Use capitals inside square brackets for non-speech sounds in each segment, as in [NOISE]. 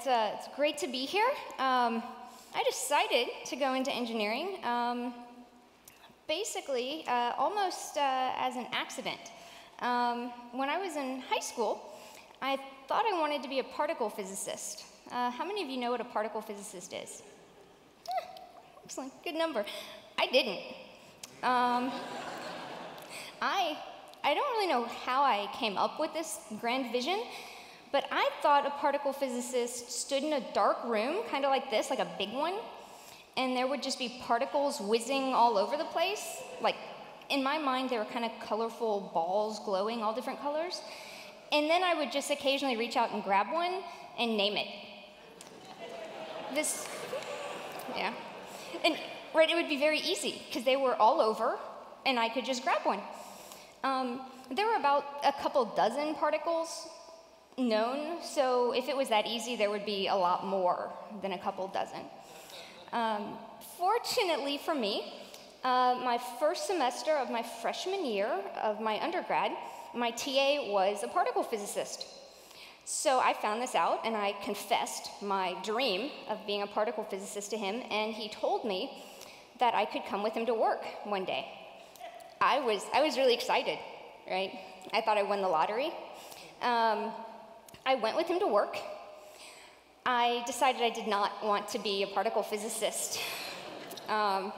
it's, uh, it's great to be here. Um, I decided to go into engineering um, basically uh, almost uh, as an accident. Um, when I was in high school, I thought I wanted to be a particle physicist. Uh, how many of you know what a particle physicist is? Eh, excellent, good number. I didn't. Um, I, I don't really know how I came up with this grand vision, but I thought a particle physicist stood in a dark room, kind of like this, like a big one, and there would just be particles whizzing all over the place. Like, in my mind, they were kind of colorful balls glowing all different colors. And then I would just occasionally reach out and grab one and name it. This, yeah. And, right, it would be very easy because they were all over and I could just grab one. Um, there were about a couple dozen particles known, so if it was that easy, there would be a lot more than a couple dozen. Um, fortunately for me, uh, my first semester of my freshman year of my undergrad, my TA was a particle physicist. So I found this out and I confessed my dream of being a particle physicist to him, and he told me that I could come with him to work one day. I was, I was really excited, right? I thought I won the lottery. Um, I went with him to work. I decided I did not want to be a particle physicist. Um,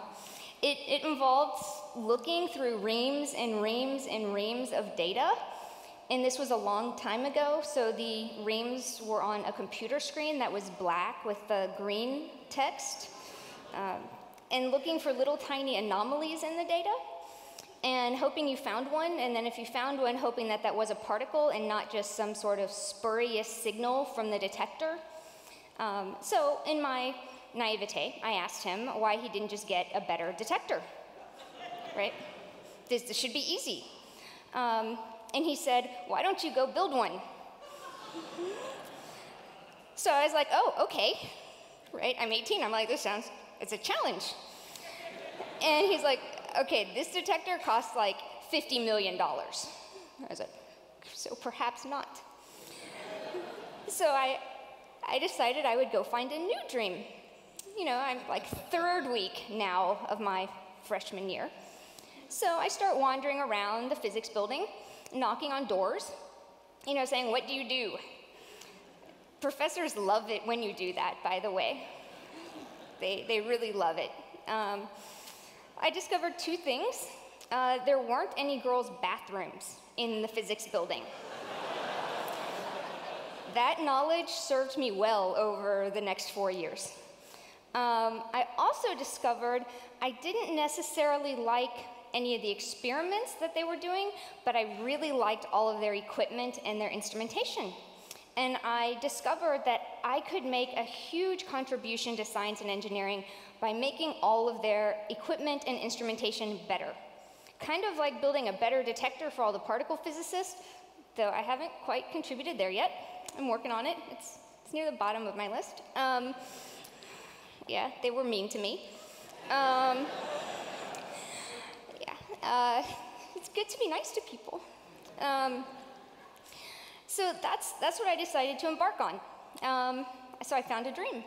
it, it involved looking through reams and reams and reams of data. And this was a long time ago, so the reams were on a computer screen that was black with the green text. Um, and looking for little tiny anomalies in the data and hoping you found one, and then if you found one, hoping that that was a particle and not just some sort of spurious signal from the detector. Um, so, in my naivete, I asked him why he didn't just get a better detector, right? This, this should be easy. Um, and he said, Why don't you go build one? so I was like, Oh, okay, right? I'm 18. I'm like, This sounds, it's a challenge. And he's like, okay, this detector costs like $50 million. I was like, so perhaps not. [LAUGHS] so I, I decided I would go find a new dream. You know, I'm like third week now of my freshman year. So I start wandering around the physics building, knocking on doors, you know, saying, What do you do? Professors love it when you do that, by the way. They, they really love it. Um, I discovered two things. Uh, there weren't any girls' bathrooms in the physics building. that knowledge served me well over the next four years. Um, I also discovered I didn't necessarily like any of the experiments that they were doing, but I really liked all of their equipment and their instrumentation. And I discovered that I could make a huge contribution to science and engineering by making all of their equipment and instrumentation better. Kind of like building a better detector for all the particle physicists, though I haven't quite contributed there yet. I'm working on it. It's, it's near the bottom of my list. Um, yeah, they were mean to me. Um, yeah, uh, it's good to be nice to people. Um, so that's, that's what I decided to embark on. Um, so I found a dream.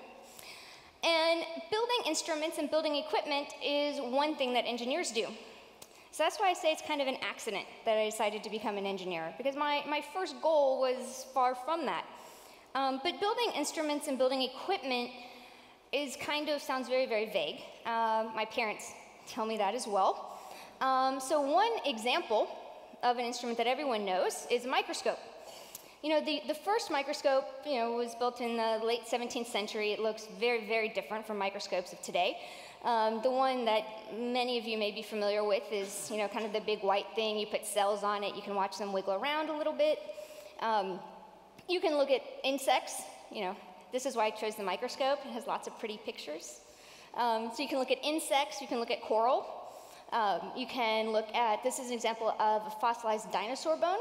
And building instruments and building equipment is one thing that engineers do. So that's why I say it's kind of an accident that I decided to become an engineer, because my, my first goal was far from that. Um, but building instruments and building equipment is kind of sounds very, very vague. Uh, my parents tell me that as well. Um, so one example of an instrument that everyone knows is a microscope. You know, the, the first microscope, you know, was built in the late 17th century. It looks very, very different from microscopes of today. Um, the one that many of you may be familiar with is, you know, kind of the big white thing. You put cells on it. You can watch them wiggle around a little bit. Um, you can look at insects. You know, this is why I chose the microscope. It has lots of pretty pictures. Um, so you can look at insects. You can look at coral. Um, you can look at, this is an example of a fossilized dinosaur bone.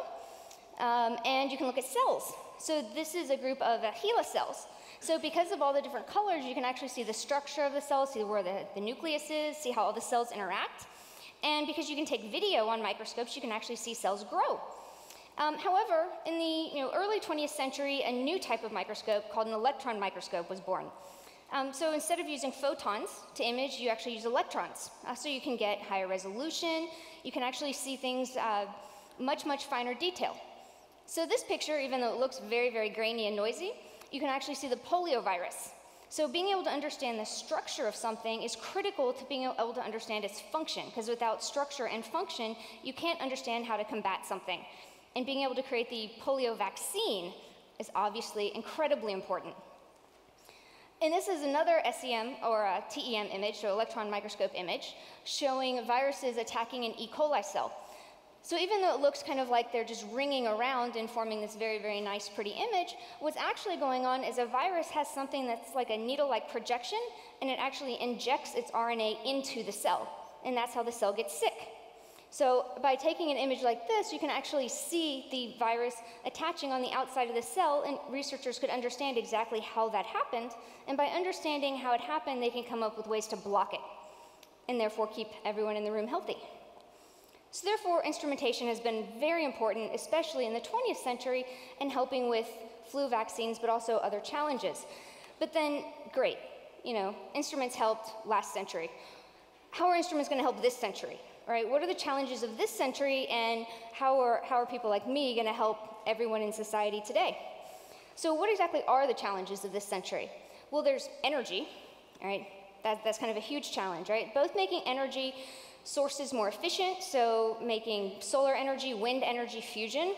Um, and you can look at cells. So this is a group of uh, HeLa cells. So because of all the different colors, you can actually see the structure of the cells, see where the, the nucleus is, see how all the cells interact. And because you can take video on microscopes, you can actually see cells grow. Um, however, in the you know, early 20th century, a new type of microscope called an electron microscope was born. Um, so instead of using photons to image, you actually use electrons. Uh, so you can get higher resolution, you can actually see things uh, much, much finer detail. So this picture, even though it looks very, very grainy and noisy, you can actually see the poliovirus. So being able to understand the structure of something is critical to being able to understand its function, because without structure and function, you can't understand how to combat something. And being able to create the polio vaccine is obviously incredibly important. And this is another SEM or TEM image, so electron microscope image, showing viruses attacking an E. coli cell. So even though it looks kind of like they're just ringing around and forming this very, very nice, pretty image, what's actually going on is a virus has something that's like a needle-like projection, and it actually injects its RNA into the cell, and that's how the cell gets sick. So by taking an image like this, you can actually see the virus attaching on the outside of the cell, and researchers could understand exactly how that happened. And by understanding how it happened, they can come up with ways to block it, and therefore keep everyone in the room healthy. So therefore, instrumentation has been very important, especially in the 20th century, in helping with flu vaccines, but also other challenges. But then, great, you know, instruments helped last century. How are instruments going to help this century? right? What are the challenges of this century and how are, how are people like me going to help everyone in society today? So what exactly are the challenges of this century? Well, there's energy, right? That, that's kind of a huge challenge, right? Both making energy sources more efficient, so making solar energy, wind energy fusion,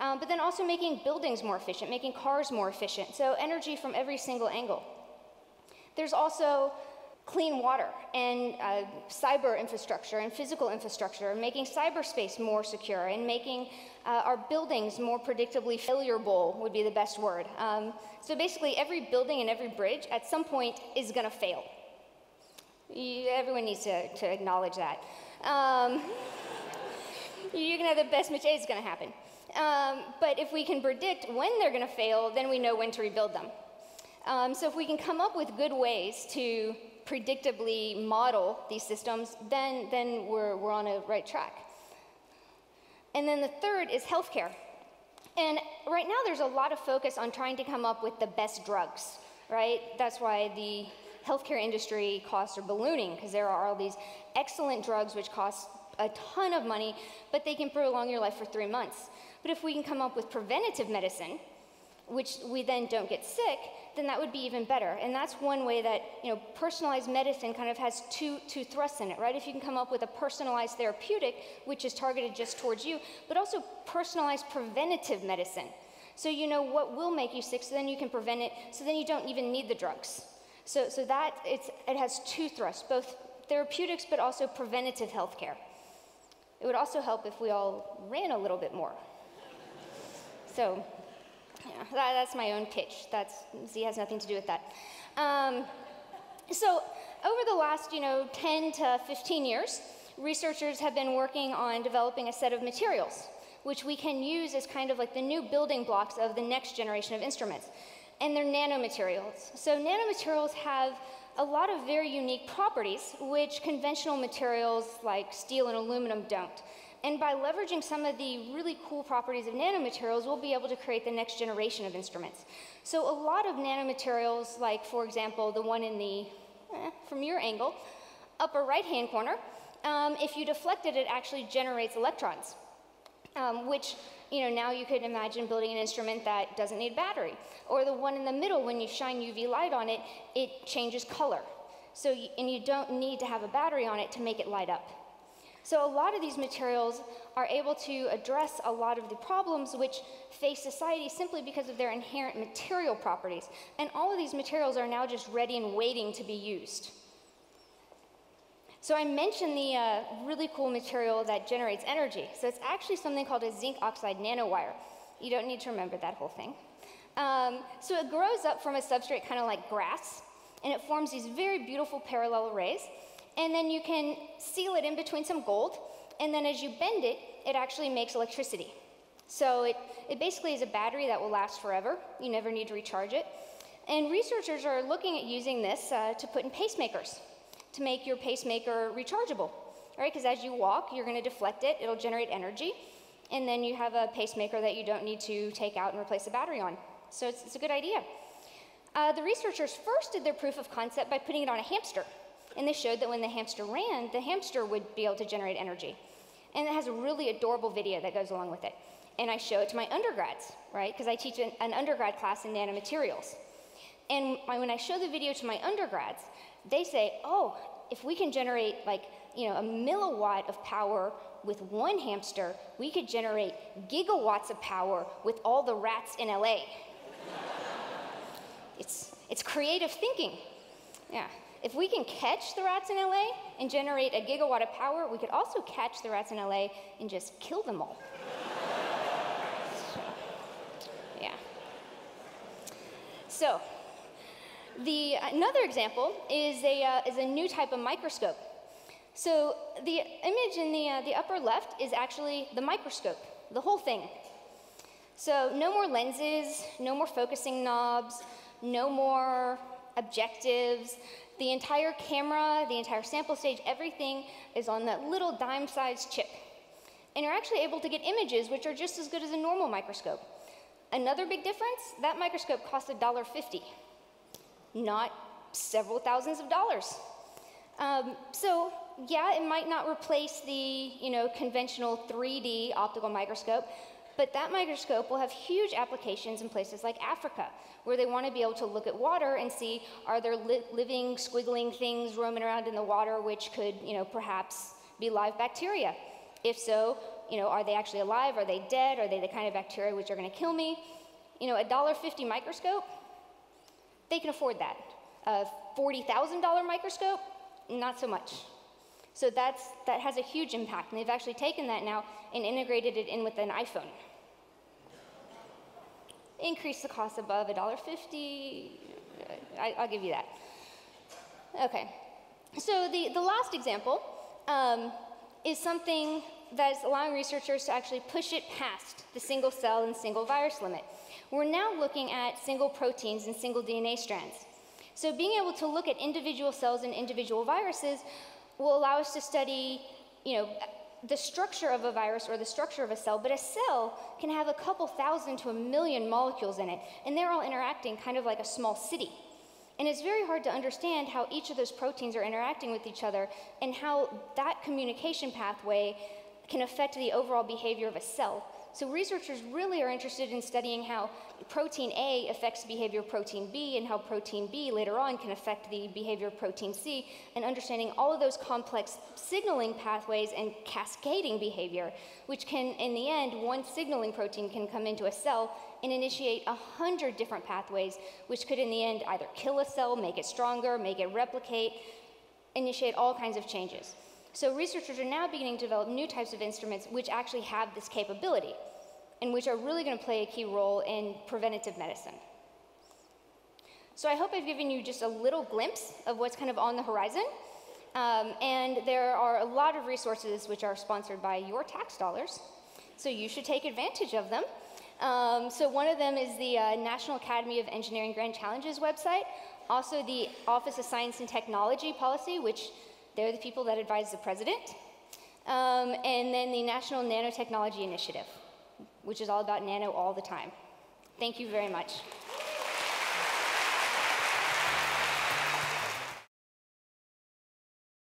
um, but then also making buildings more efficient, making cars more efficient. So energy from every single angle. There's also clean water and uh, cyber infrastructure and physical infrastructure, making cyberspace more secure and making uh, our buildings more predictably failureable would be the best word. Um, so basically, every building and every bridge at some point is going to fail. You, everyone needs to, to acknowledge that. Um, [LAUGHS] you can have the best mistake, it's going to happen. Um, but if we can predict when they're going to fail, then we know when to rebuild them. Um, so if we can come up with good ways to predictably model these systems, then, then we're, we're on a right track. And then the third is healthcare. And right now there's a lot of focus on trying to come up with the best drugs, right? That's why the healthcare industry costs are ballooning, because there are all these excellent drugs which cost a ton of money, but they can prolong your life for three months. But if we can come up with preventative medicine, which we then don't get sick, then that would be even better. And that's one way that, you know, personalized medicine kind of has two, two thrusts in it, right? If you can come up with a personalized therapeutic, which is targeted just towards you, but also personalized preventative medicine. So you know what will make you sick, so then you can prevent it, so then you don't even need the drugs. So, so that, it has two thrusts, both therapeutics, but also preventative health care. It would also help if we all ran a little bit more. So, yeah, that, that's my own pitch. That's, Z has nothing to do with that. Um, so over the last, you know, 10 to 15 years, researchers have been working on developing a set of materials which we can use as kind of like the new building blocks of the next generation of instruments. And they're nanomaterials. So nanomaterials have a lot of very unique properties which conventional materials like steel and aluminum don't. And by leveraging some of the really cool properties of nanomaterials, we'll be able to create the next generation of instruments. So a lot of nanomaterials, like for example, the one in the, eh, from your angle, upper right-hand corner, um, if you deflect it, it actually generates electrons, um, which you know, now you could imagine building an instrument that doesn't need battery. Or the one in the middle, when you shine UV light on it, it changes color. So, and you don't need to have a battery on it to make it light up. So a lot of these materials are able to address a lot of the problems which face society simply because of their inherent material properties. And all of these materials are now just ready and waiting to be used. So I mentioned the uh, really cool material that generates energy. So it's actually something called a zinc oxide nanowire. You don't need to remember that whole thing. Um, so it grows up from a substrate kind of like grass, and it forms these very beautiful parallel arrays and then you can seal it in between some gold, and then as you bend it, it actually makes electricity. So it, it basically is a battery that will last forever. You never need to recharge it. And researchers are looking at using this uh, to put in pacemakers to make your pacemaker rechargeable, right? Because as you walk, you're going to deflect it, it'll generate energy. and then you have a pacemaker that you don't need to take out and replace the battery on. So it's, it's a good idea. Uh, the researchers first did their proof of concept by putting it on a hamster. And they showed that when the hamster ran, the hamster would be able to generate energy. And it has a really adorable video that goes along with it. And I show it to my undergrads, right? Because I teach an, an, undergrad class in nanomaterials. And when I show the video to my undergrads, they say, oh, if we can generate like, you know, a milliwatt of power with one hamster, we could generate gigawatts of power with all the rats in LA. it's, it's creative thinking. Yeah. If we can catch the rats in LA and generate a gigawatt of power, we could also catch the rats in LA and just kill them all. so, yeah. So, the, another example is a, uh, is a new type of microscope. So the image in the, uh, the upper left is actually the microscope, the whole thing. So no more lenses, no more focusing knobs, no more objectives. The entire camera, the entire sample stage, everything is on that little dime-sized chip. And you're actually able to get images which are just as good as a normal microscope. Another big difference, that microscope costs $1.50 not several thousands of dollars. Um, so yeah, it might not replace the you know conventional 3D optical microscope, but that microscope will have huge applications in places like Africa, where they want to be able to look at water and see are there li living, squiggling things roaming around in the water which could you know perhaps be live bacteria. If so, you know, are they actually alive? Are they dead? Are they the kind of bacteria which are going to kill me? You know, a $1.50 microscope they can afford that. A $40,000 microscope, not so much. So that's, that has a huge impact, and they've actually taken that now and integrated it in with an iPhone. Increase the cost above $1.50, I, will give you that. Okay, so the, the last example um, is something that's allowing researchers to actually push it past the single cell and single virus limit. We're now looking at single proteins and single DNA strands. So being able to look at individual cells and individual viruses will allow us to study, you know, the structure of a virus or the structure of a cell, but a cell can have a couple thousand to a million molecules in it, and they're all interacting kind of like a small city. And it's very hard to understand how each of those proteins are interacting with each other and how that communication pathway can affect the overall behavior of a cell. So researchers really are interested in studying how protein A affects behavior of protein B and how protein B later on can affect the behavior of protein C and understanding all of those complex signaling pathways and cascading behavior, which can, in the end, one signaling protein can come into a cell and initiate a hundred different pathways, which could in the end either kill a cell, make it stronger, make it replicate, initiate all kinds of changes. So researchers are now beginning to develop new types of instruments which actually have this capability and which are really going to play a key role in preventative medicine. So I hope I've given you just a little glimpse of what's kind of on the horizon. Um, and there are a lot of resources which are sponsored by your tax dollars, so you should take advantage of them. Um, so one of them is the uh, National Academy of Engineering Grand Challenges website, also the Office of Science and Technology policy, which they're the people that advise the president. Um, and then the National Nanotechnology Initiative, which is all about nano all the time. Thank you very much.